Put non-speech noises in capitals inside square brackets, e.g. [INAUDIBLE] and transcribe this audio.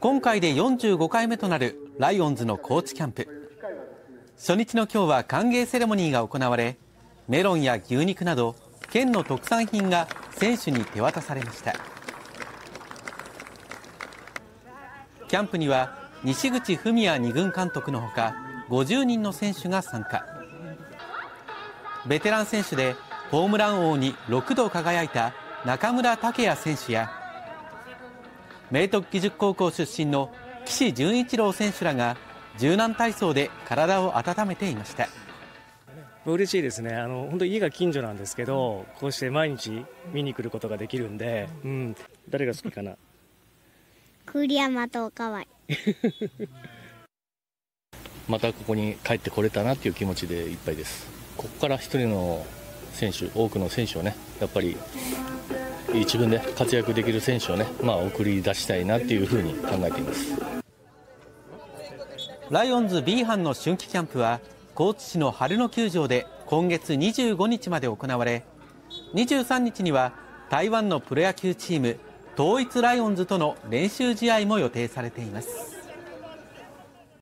今回で45回目となるライオンズの高知キャンプ。初日の今日は歓迎セレモニーが行われメロンや牛肉など県の特産品が選手に手渡されました。キャンプには西口文也二軍監督のほか50人の選手が参加。ベテラン選手でホームラン王に6度輝いた中村剛也選手や明徳義塾高校出身の岸潤一郎選手らが柔軟体操で体を温めていました。嬉しいですね。あの本当家が近所なんですけどこうして毎日見に来ることができるんで、うん、誰が好きかな？栗山とおかわり [LAUGHS] またここに帰ってこれたなっていう気持ちでいっぱいです。ここから一人の選手多くの選手をねやっぱり一軍で活躍できる選手をね、まあ、送り出したいなっていうふうに考えています。ライオンズ B 班の春季キャンプは高知市の春の球場で今月25日まで行われ23日には台湾のプロ野球チーム統一ライオンズとの練習試合も予定されています。